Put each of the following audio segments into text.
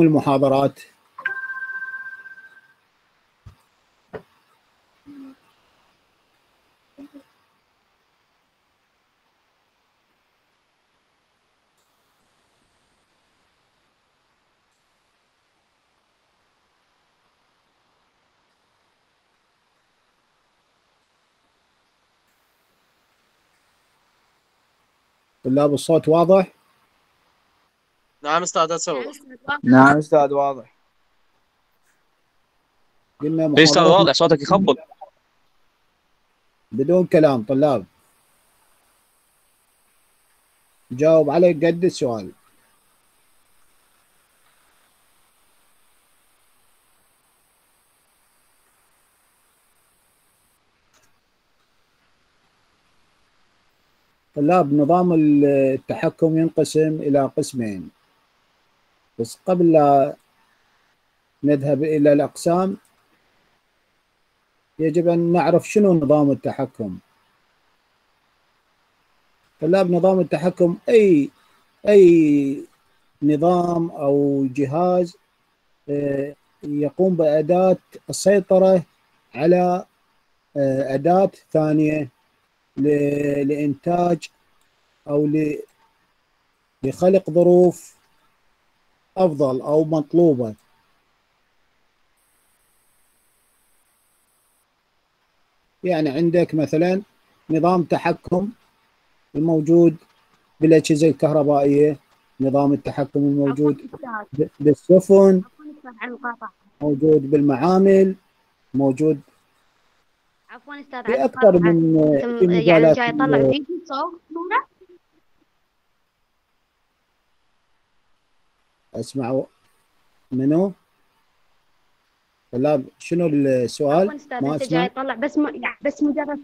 المحاضرات طلاب الصوت واضح؟ نعم أستاذ أسوي نعم أستاذ واضح. قلنا اي أستاذ واضح صوتك يخبط. بدون كلام طلاب. جاوب على قد السؤال. طلاب نظام التحكم ينقسم إلى قسمين. بس قبل لا نذهب إلى الأقسام يجب أن نعرف شنو نظام التحكم. طلاب نظام التحكم أي أي نظام أو جهاز آه، يقوم بأداة السيطرة على آه، أداة ثانية لإنتاج أو لخلق ظروف أفضل أو مطلوبة؟ يعني عندك مثلا نظام تحكم الموجود بالأجهزة الكهربائية نظام التحكم الموجود بالسفن موجود بالمعامل موجود عفوا أستاذ المقاطعة. من يعني جاي يطلع فيديو صوت صورة أسمع منو؟ طلاب شنو السؤال؟ أستاذ ما أنت جاي يطلع بس م... يعني بس مجرد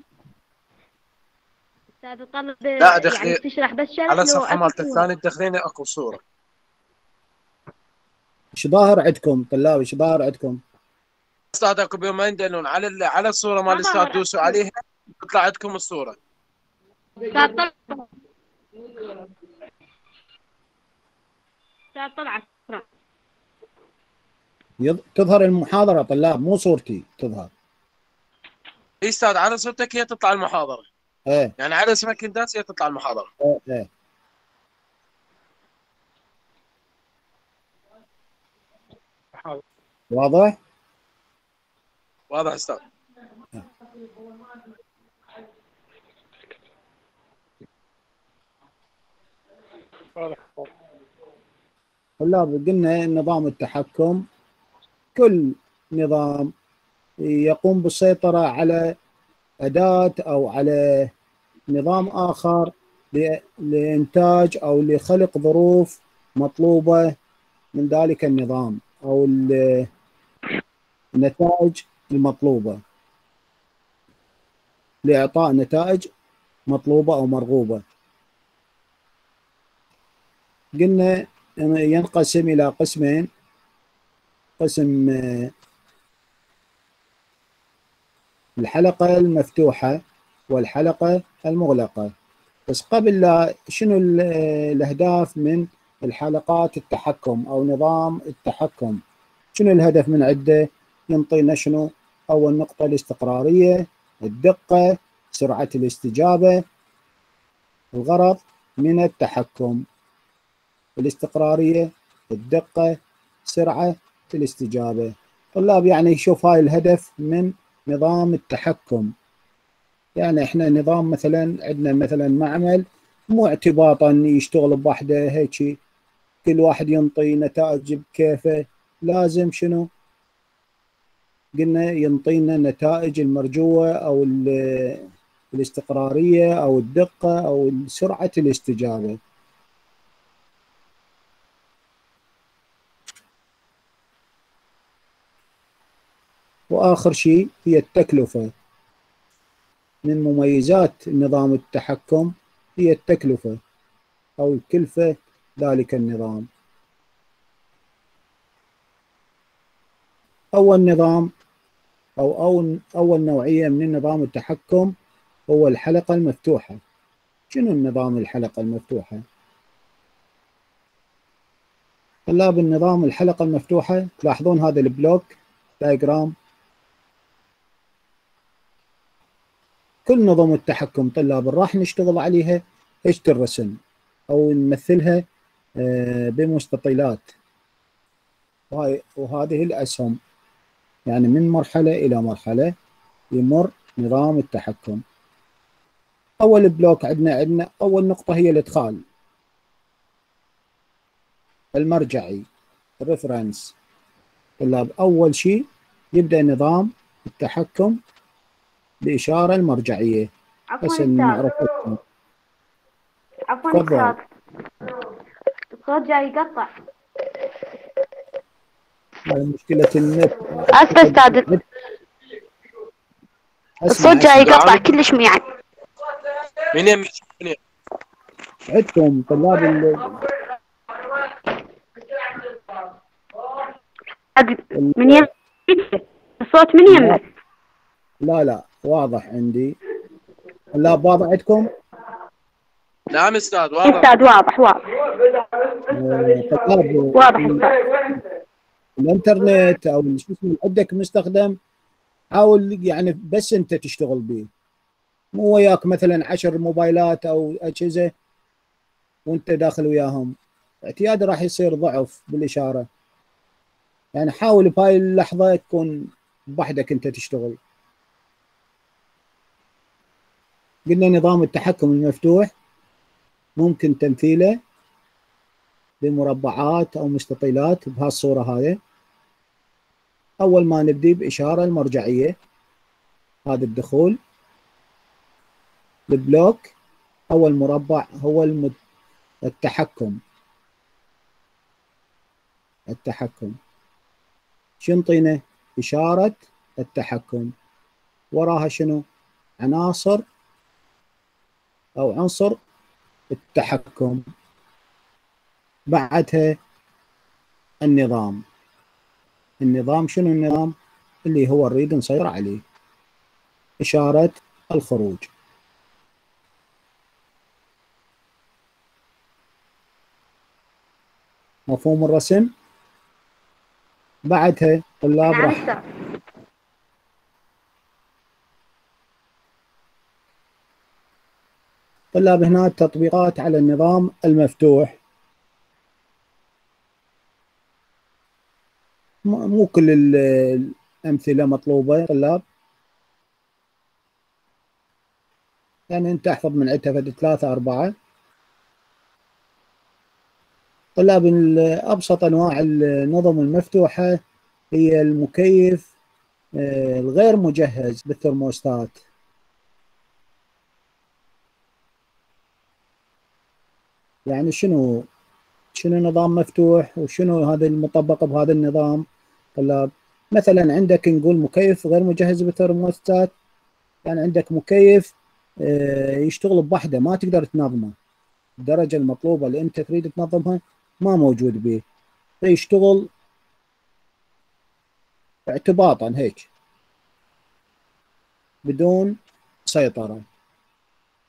أستاذ طلب لا، دخلي- يعني تشرح بس شرح على الصفحه مالت صورة. الثاني تدخليني أكو صورة إيش ظاهر عندكم طلاب إيش ظاهر عندكم؟ أستاذ أكو بما يندلون على على الصورة مال ما الأستاذ. دوسوا عليها تطلع عندكم الصورة أستاذ طلع يظ- تظهر المحاضرة طلاب مو صورتي تظهر. اي أستاذ على صورتك هي تطلع المحاضرة. إيه. يعني على اسمك أنت هي تطلع المحاضرة. إيه إيه. واضح؟ واضح أستاذ. طلاب قلنا نظام التحكم. كل نظام يقوم بالسيطرة على أداة أو على نظام آخر لإنتاج أو لخلق ظروف مطلوبة من ذلك النظام أو ال- النتائج المطلوبة. لإعطاء نتائج مطلوبة أو مرغوبة. قلنا ينقسم إلى قسمين. قسم آه، الحلقة المفتوحة والحلقة المغلقة. بس قبل لا شنو آه، الأهداف من الحلقات؟ التحكم أو نظام التحكم. شنو الهدف من عدة؟ ينطينا شنو؟ أول نقطة الاستقرارية الدقة سرعة الاستجابة الغرض من التحكم. الاستقرارية الدقة سرعة الاستجابة طلاب يعني يشوف هاي الهدف من نظام التحكم. يعني إحنا نظام مثلا عندنا مثلا معمل مو اعتباطا يشتغل بوحده هيك كل واحد ينطي نتائج بكيفه. لازم شنو؟ قلنا ينطينا النتائج المرجوة أو ال- الاستقرارية أو الدقة أو سرعة وآخر شيء هي التكلفة. من مميزات نظام التحكم هي التكلفة أو الكلفة ذلك النظام. أول نظام أو أول أول نوعية من نظام التحكم هو الحلقة المفتوحة. شنو النظام الحلقة المفتوحة؟ طلاب النظام الحلقة المفتوحة تلاحظون هذا ال block diagram كل نظم التحكم طلاب راح نشتغل عليها إيش الرسم أو نمثلها آه، بمستطيلات. وهذه الأسهم. يعني من مرحلة إلى مرحلة يمر نظام التحكم. أول block عندنا عندنا أول نقطة هي الإدخال. المرجعي ريفرنس طلاب أول شيء يبدأ نظام التحكم بإشارة المرجعية. عفوا بس أستاذ نعرف عفوا تفضل. الصوت جاي يقطع. هاي مشكلة النت. آسفة أستاذ. الصوت جاي يقطع كلش يعني من يم من يم عندكم طلاب ال- من يم الصوت من يمه لا لا. واضح عندي. طلاب واضح عندكم؟ نعم أستاذ واضح. أستاذ واضح واضح. واضح أستاذ الانترنت أو شو اسمه عندك مستخدم؟ حاول يعني بس أنت تشتغل به. مو وياك مثلا عشر موبايلات أو اجهزه وأنت داخل وياهم. اعتيادي راح يصير ضعف بالإشارة. يعني حاول بهاي اللحظة تكون بوحدك أنت تشتغل. قلنا نظام التحكم المفتوح ممكن تمثيله بمربعات أو مستطيلات بهالصورة هاي أول ما نبدي بإشارة المرجعية هذا الدخول. البلوك أول مربع هو المد... التحكم. التحكم. شو نطينا إشارة التحكم. وراها شنو؟ عناصر أو عنصر التحكم. بعدها النظام. النظام شنو النظام؟ اللي هو نريد نسيطر عليه. إشارة الخروج. مفهوم الرسم؟ بعدها طلاب نعم راح أستاذ طلاب هنا التطبيقات على النظام المفتوح. مو كل ال- الأمثلة مطلوبة طلاب. يعني أنت أحفظ من فد ثلاثة أربعة. طلاب أبسط أنواع النظم المفتوحة هي المكيف آه، الغير مجهز بالثرموستات. يعني شنو؟ شنو نظام مفتوح؟ وشنو هذا المطبق بهذا النظام؟ طلاب مثلا عندك نقول مكيف غير مجهز بالثرموستات يعني عندك مكيف آه، يشتغل بوحده ما تقدر تنظمه. الدرجة المطلوبة اللي أنت تريد تنظمها ما موجود به. فيشتغل اعتباطا هيك بدون سيطرة.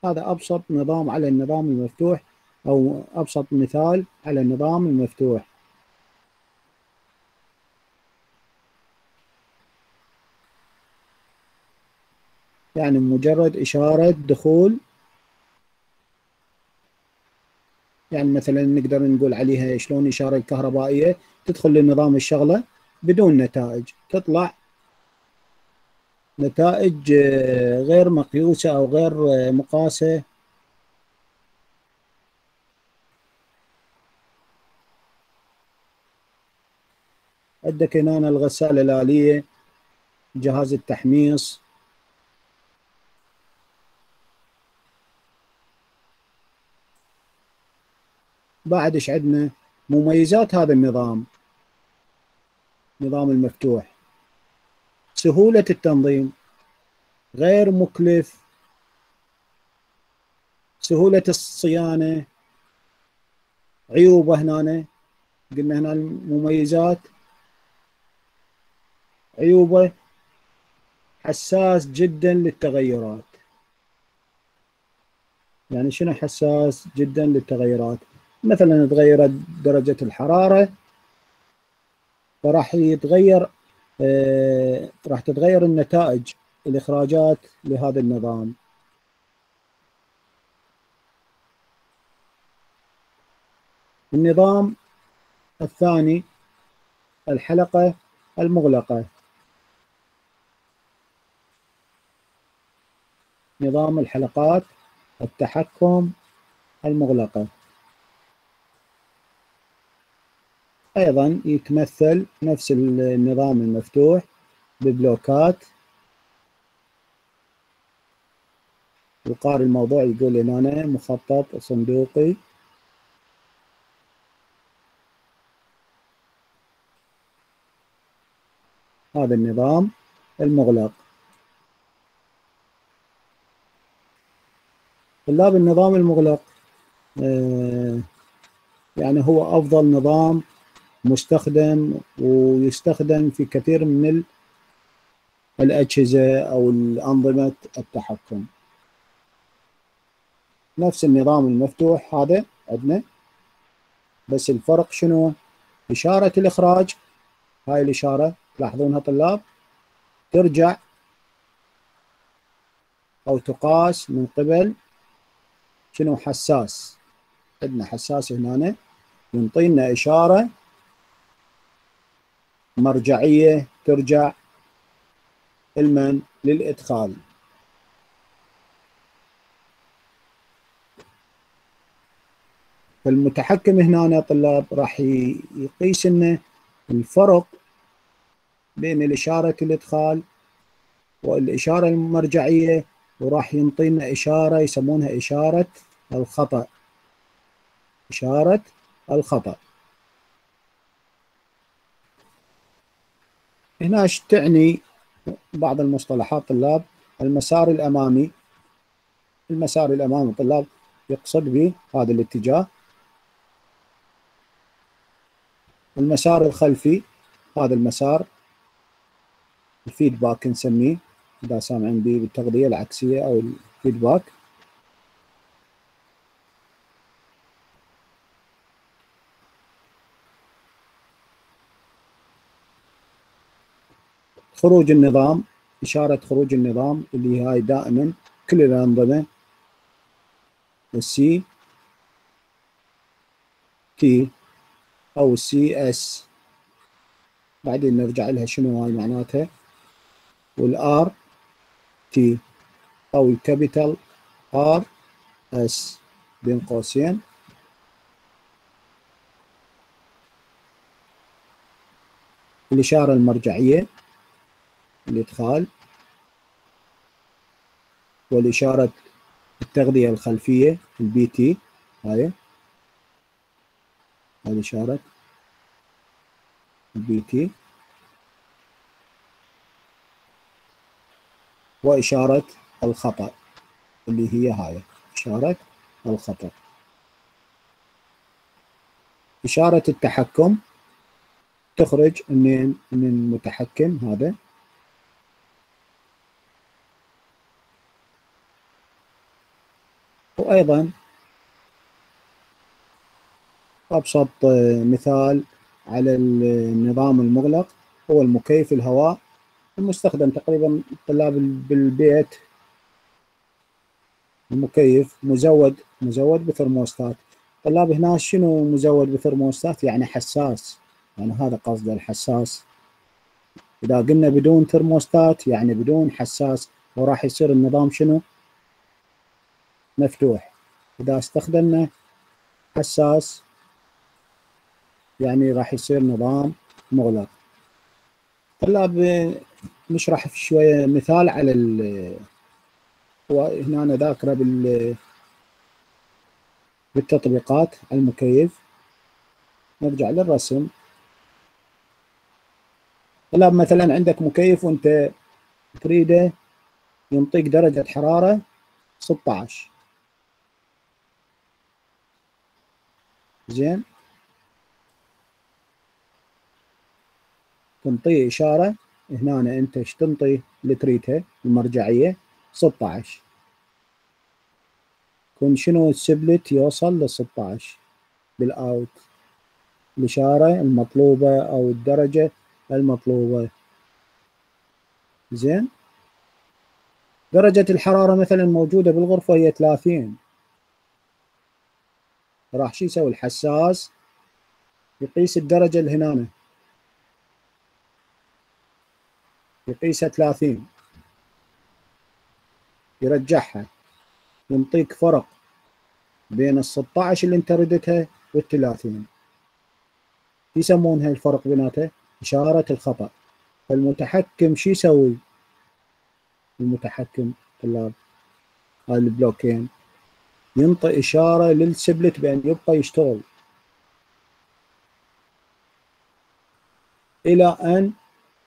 هذا أبسط نظام على النظام المفتوح. أو أبسط مثال على النظام المفتوح. يعني مجرد إشارة دخول. يعني مثلا نقدر نقول عليها شلون إشارة كهربائية تدخل لنظام الشغلة بدون نتائج. تطلع نتائج آه، غير مقيوسة أو غير آه، مقاسة. عندك هنا الغسالة الآلية جهاز التحميص. بعد إيش عندنا؟ مميزات هذا النظام. نظام المفتوح. سهولة التنظيم. غير مكلف. سهولة الصيانة. عيوبه هنا قلنا هنا المميزات. عيوبه حساس جدا للتغيرات. يعني شنو حساس جدا للتغيرات؟ مثلا تغيرت درجة الحرارة فراح يتغير آه، راح تتغير النتائج الإخراجات لهذا النظام. النظام الثاني الحلقة المغلقة. نظام الحلقات التحكم المغلقة. أيضا يتمثل نفس النظام المفتوح ببلوكات. القارئ الموضوع يقول هنا مخطط صندوقي. هذا النظام المغلق. طلاب النظام المغلق. آه، يعني هو أفضل نظام مستخدم ويستخدم في كثير من الأجهزة أو الأنظمة التحكم. نفس النظام المفتوح هذا عندنا. بس الفرق شنو؟ إشارة الإخراج. هاي الإشارة تلاحظونها طلاب. ترجع أو تقاس من قبل شنو حساس؟ عندنا حساس هنا ينطينا إشارة مرجعية ترجع المن للإدخال. فالمتحكم هنا طلاب راح يقيس لنا الفرق بين الإشارة الإدخال والإشارة المرجعية وراح ينطينا إشارة يسمونها إشارة الخطأ. إشارة الخطأ. هنا تعني بعض المصطلحات طلاب؟ المسار الأمامي. المسار الأمامي طلاب يقصد به هذا الاتجاه. المسار الخلفي هذا المسار. الفيدباك نسميه. إذا سامعين به بالتغذية العكسية أو الفيدباك. خروج النظام إشارة خروج النظام اللي هاي دائما كل الأنظمة ال CT أو ال CS بعدين نرجع لها شنو هاي معناتها؟ وال RT أو ال capital RS بين قوسين. الإشارة المرجعية الإدخال والإشارة التغذية الخلفية ال BT هاي. هذه إشارة البي تي وإشارة الخطأ اللي هي هاي. إشارة الخطأ. إشارة التحكم تخرج من من المتحكم هذا. وأيضا أبسط مثال على النظام المغلق هو المكيف الهواء. المستخدم تقريبا طلاب بالبيت. المكيف مزود مزود بثرموستات. طلاب هنا شنو مزود بثرموستات؟ يعني حساس. يعني هذا قصد الحساس. إذا قلنا بدون ثرموستات يعني بدون حساس وراح يصير النظام شنو؟ مفتوح. إذا استخدمنا حساس يعني راح يصير نظام مغلق. طلاب نشرح في شوية مثال على ال وهنا ذاكرة بال بالتطبيقات المكيف. نرجع للرسم. طلاب مثلا عندك مكيف وأنت تريده ينطيك درجة حرارة 16 زين. تنطيه إشارة هنا أنت إيش تنطي؟ اللي تريدها المرجعية 16 كون شنو السبلت يوصل ل 16 بالأوت. الإشارة المطلوبة أو الدرجة المطلوبة. زين؟ درجة الحرارة مثلا موجودة بالغرفة هي 30 راح شو يسوي؟ الحساس يقيس الدرجة اللي هنا يقيسها 30 يرجعها. ينطيك فرق بين ال 16 اللي انت ردتها وال 30 يسمونها الفرق بيناتها إشارة الخطأ. فالمتحكم شو يسوي؟ المتحكم طلاب هاي البلوكين. ينطي إشارة للسبلت بأن يبقى يشتغل. إلى أن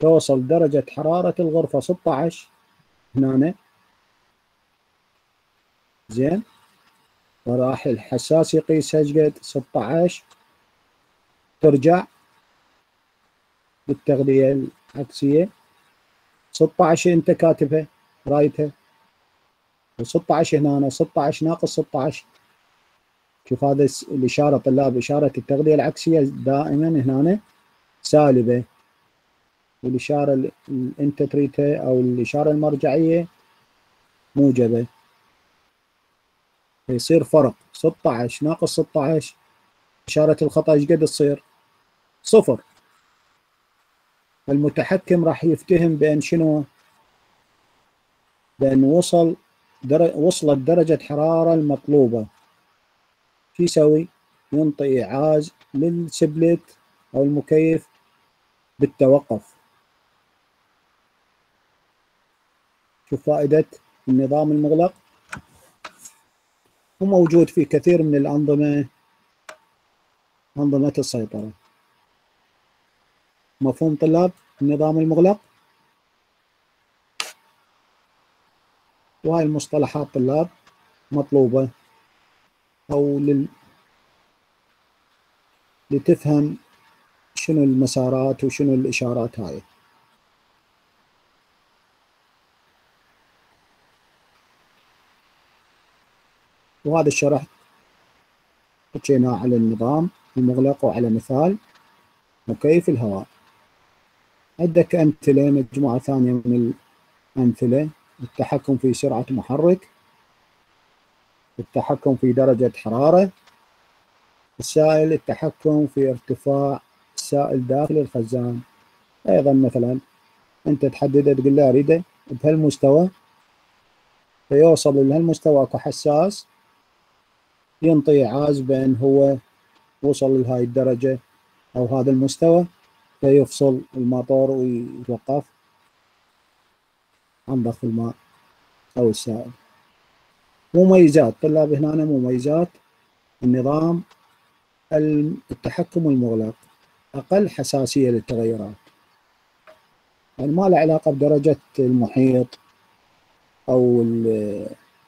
توصل درجة حرارة الغرفة 16 هنا. زين. وراح الحساس يقيس قد 16 ترجع. بالتغذية العكسية. 16 انت كاتبها رايتها و16 هنا 16 ناقص 16 شوف هذا الإشارة طلاب إشارة التغذية العكسية دائما هنا. سالبة. والإشارة تريدها أو الإشارة المرجعية موجبة. فيصير فرق. 16 ناقص 16 إشارة الخطأ إيش قد تصير؟ صفر. المتحكم راح يفتهم بأن شنو؟ بأن وصل در... وصلت درجة حرارة المطلوبة. شو يسوي؟ ينطي إيعاز للسبلت أو المكيف بالتوقف. شوف فائدة النظام المغلق. وموجود في كثير من الأنظمة أنظمة السيطرة. مفهوم طلاب النظام المغلق؟ وهاي المصطلحات طلاب مطلوبة؟ أو لل... لتفهم شنو المسارات وشنو الإشارات هاي. وهذا الشرح حكينا على النظام المغلق وعلى مثال مكيف الهواء. عندك أمثلة مجموعة ثانية من الأمثلة. التحكم في سرعة محرك التحكم في درجة حرارة السائل التحكم في ارتفاع السائل داخل الخزان. أيضا مثلا أنت تحدده تقول له أريده بهالمستوى فيوصل لهالمستوى كحساس ينطي عاز بأن هو وصل لهاي الدرجة أو هذا المستوى فيفصل الموتور ويتوقف عن ضخ الماء أو السائل. مميزات طلاب هنا مميزات النظام التحكم المغلق أقل حساسية للتغيرات. يعني ما له علاقة بدرجة المحيط أو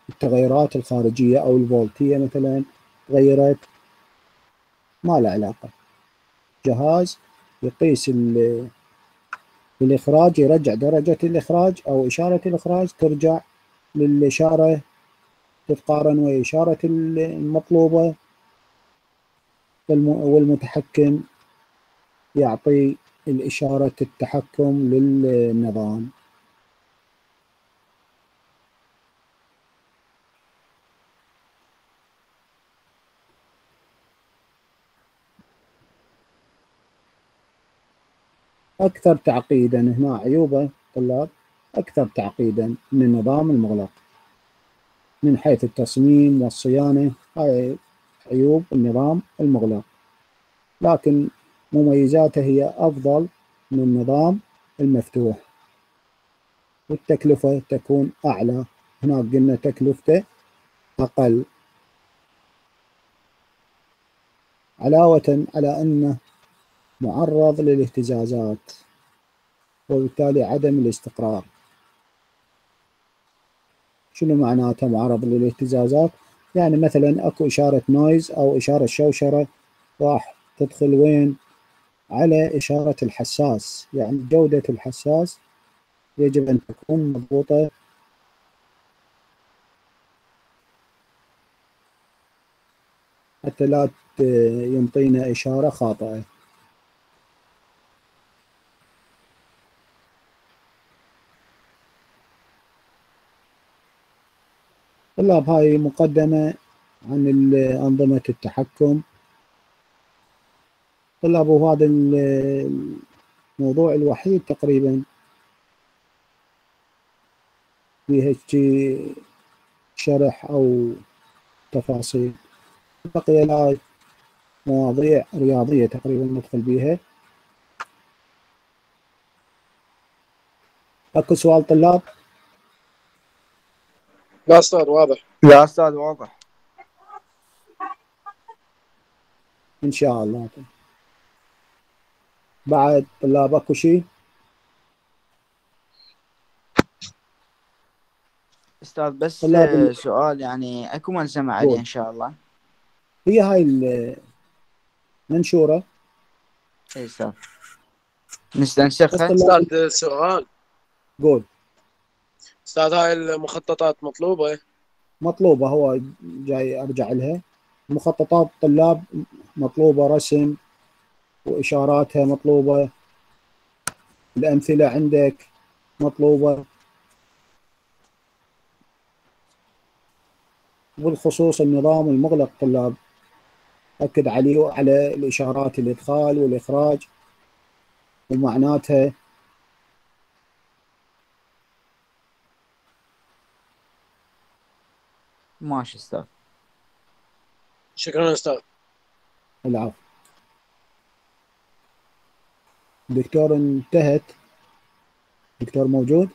التغيرات الخارجية أو الفولتية مثلا تغيرت ما له علاقة. جهاز يقيس الإخراج يرجع درجة الإخراج أو إشارة الإخراج ترجع للإشارة تتقارن ويا إشارة المطلوبة. والمتحكم يعطي الإشارة التحكم للنظام. أكثر تعقيدا هنا عيوبه طلاب أكثر تعقيدا من النظام المغلق. من حيث التصميم والصيانة هاي عيوب النظام المغلق. لكن مميزاته هي أفضل من النظام المفتوح. والتكلفة تكون أعلى. هناك قلنا تكلفته أقل. علاوة على أنه معرض للاهتزازات وبالتالي عدم الاستقرار. شنو معناته معرض للاهتزازات؟ يعني مثلا أكو إشارة نويز أو إشارة شوشرة راح تدخل وين؟ على إشارة الحساس. يعني جودة الحساس يجب أن تكون مضبوطة. حتى لا ينطينا إشارة خاطئة. طلاب هاي مقدمة عن أنظمة التحكم. طلاب وهذا ال- الموضوع الوحيد تقريبا. فيه هيك شرح أو تفاصيل. بقي لها مواضيع رياضية تقريبا ندخل بيها. أكو سؤال طلاب؟ لا أستاذ واضح. لا أستاذ واضح. إن شاء الله. بعد طلاب اكو شيء. أستاذ بس طلاب آه، ال- سؤال يعني اكو من سمع قول. عليه إن شاء الله. هي هاي ال- منشورة. اي أستاذ نستنسخها؟ أستاذ سؤال. قول. أستاذ هاي المخططات مطلوبة؟ مطلوبة هو جاي أرجع لها. مخططات الطلاب مطلوبة رسم وإشاراتها مطلوبة. الأمثلة عندك مطلوبة. بالخصوص النظام المغلق طلاب. أكد عليه على الإشارات الإدخال والإخراج ومعناتها ماشي أستاذ. شكرا أستاذ. العفو. دكتور انتهت. دكتور موجود؟